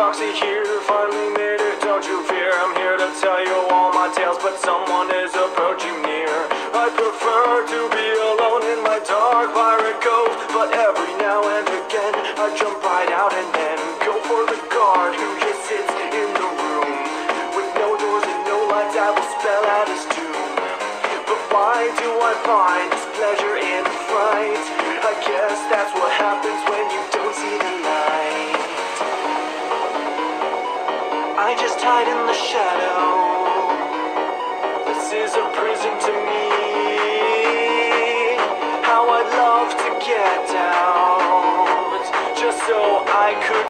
here, finally made it, don't you fear. I'm here to tell you all my tales, but someone is approaching near. I prefer to be alone in my dark pirate cove, but every now and again I jump right out and then go for the guard who just sits in the room. With no doors and no lights, I will spell out his doom. But why do I find this pleasure in fright? I guess that's what happens when I just hide in the shadow. This is a prison to me. How I'd love to get out, just so I could.